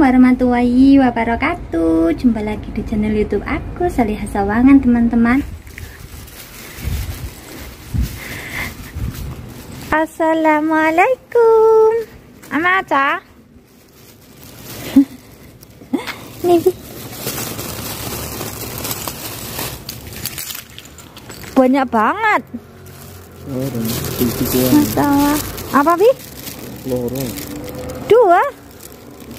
warahmatullahi wabarakatuh. Jumpa lagi di channel youtube aku Salihah Sawangan teman-teman. Assalamualaikum. Ama Aca? Nih. Banyak banget. Masalah. Apa Bi? Lorong. Dua?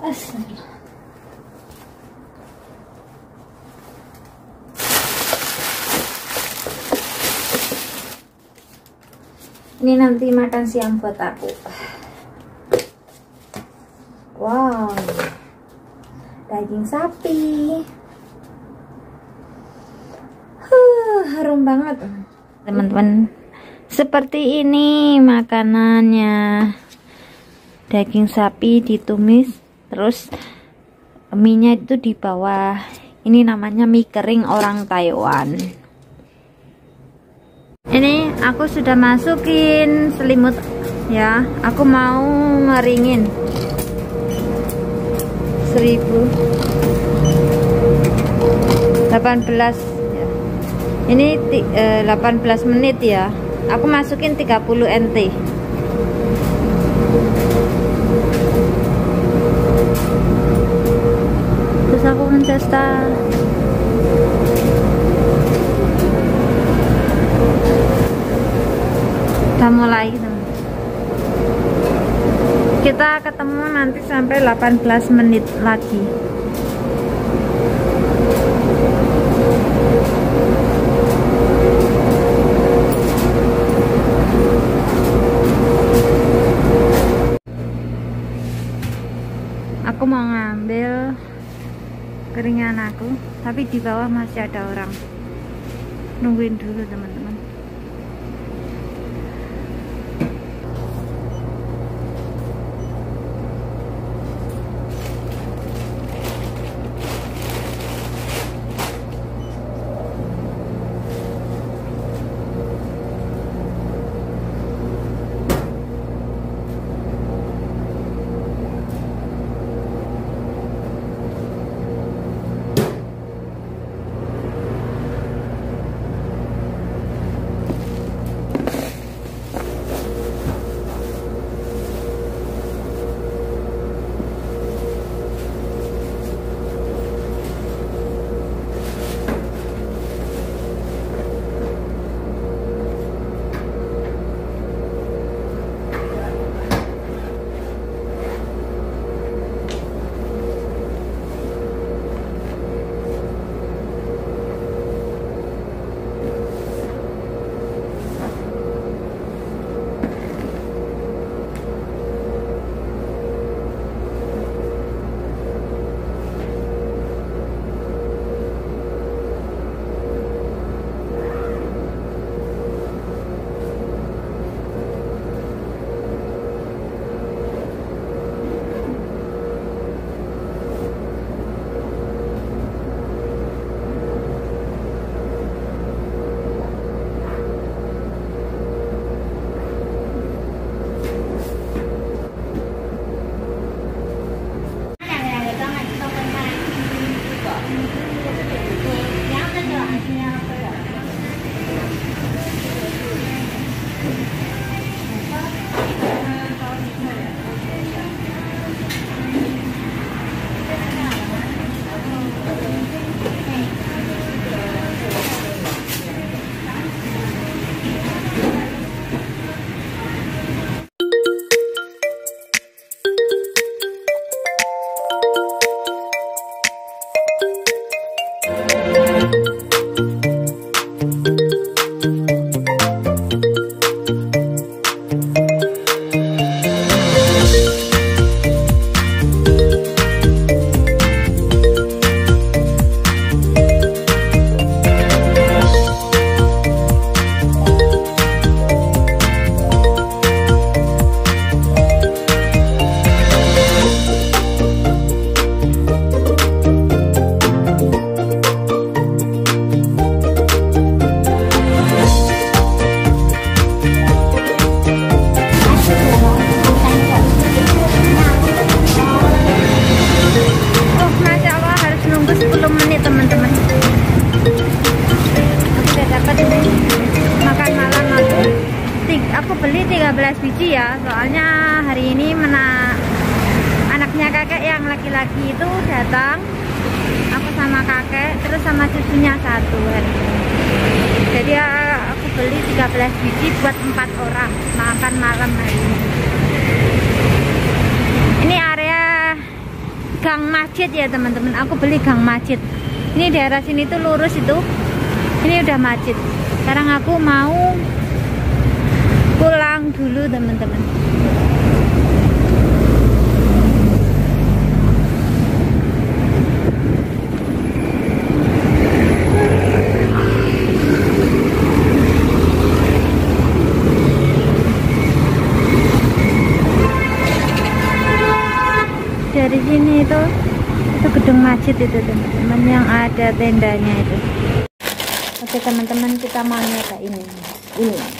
Ini nanti makan siang buat aku. Wow. Daging sapi. Huh, harum banget. Teman-teman, seperti ini makanannya. Daging sapi ditumis terus mie itu di bawah ini namanya mie kering orang Taiwan. Ini aku sudah masukin selimut ya. Aku mau ngeringin. 1000 18 ya. ini eh, 18 menit ya. Aku masukin 30 NT terus aku mencesta kita mulai kita ketemu nanti sampai 18 menit lagi. Aku mau ngambil keringan aku tapi di bawah masih ada orang. Nungguin dulu teman-teman aku beli 13 biji ya soalnya hari ini mena anaknya kakek yang laki-laki itu datang aku sama kakek terus sama cucunya satu. Hari ini jadi ya, aku beli 13 biji buat empat orang makan malam hari ini. Ini area gang masjid ya teman-teman. Aku beli gang masjid. Ini daerah sini tuh lurus itu. Ini udah masjid. Sekarang aku mau pulang dulu teman-teman. Dari sini itu itu gedung masjid itu teman-teman yang ada tendanya itu. Oke teman-teman kita mau nyoba ini. Ini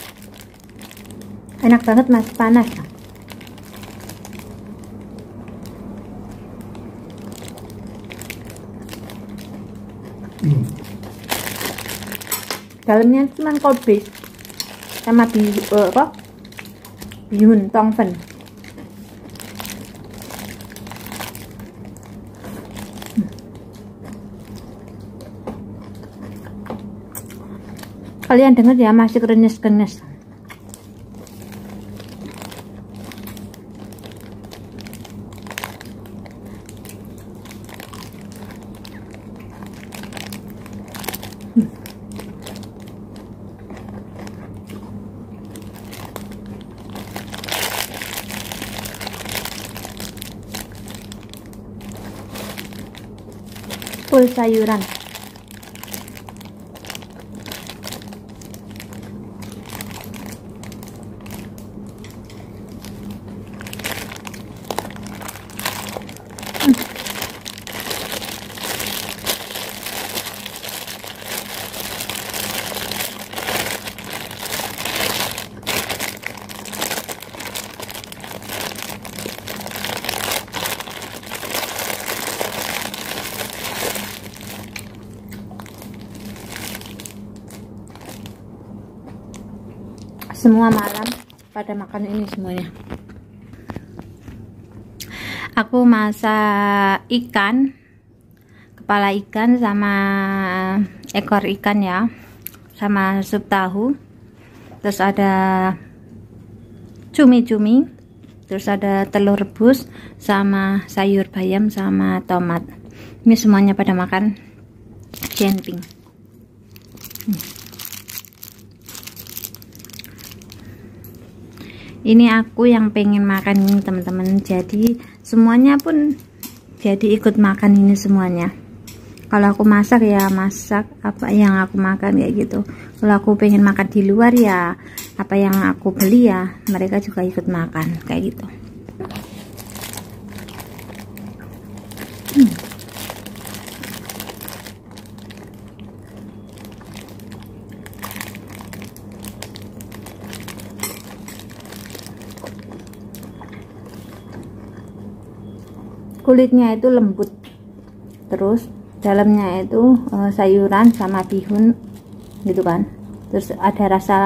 Enak banget mas, panas. Dalamnya cuma kobis sama bi eh, apa? Bihun tongfen. Kalian dengar ya masih kerenyes-kenyes. Full sayuran. Semua malam pada makan ini semuanya. Aku masak ikan kepala ikan sama ekor ikan ya sama sup tahu. Terus ada cumi-cumi terus ada telur rebus sama sayur bayam sama tomat. Ini semuanya pada makan. Camping ini aku yang pengen makan ini teman-teman. Jadi semuanya pun jadi ikut makan ini semuanya. Kalau aku masak ya masak apa yang aku makan kayak gitu. Kalau aku pengen makan di luar ya apa yang aku beli ya mereka juga ikut makan kayak gitu. Hmm. Kulitnya itu lembut. Terus dalamnya itu uh, sayuran sama bihun gitu kan. Terus ada rasa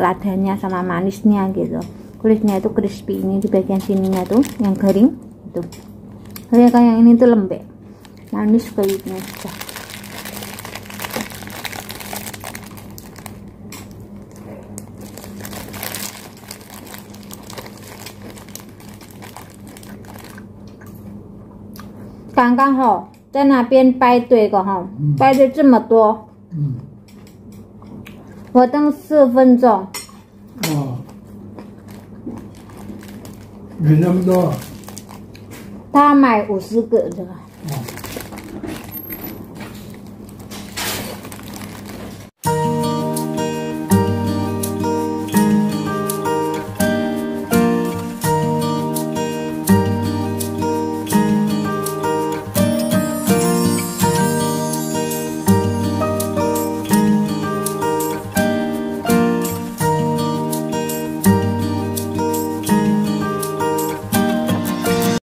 ladanya sama manisnya gitu. Kulitnya itu crispy. Ini di bagian sininya tuh yang garing itu kayak yang ini tuh lembek. Manis kulitnya sudah 刚刚好在那边排队个哈，排队这么多，嗯，我等四分钟。哦，没那么多，他买五十个这个。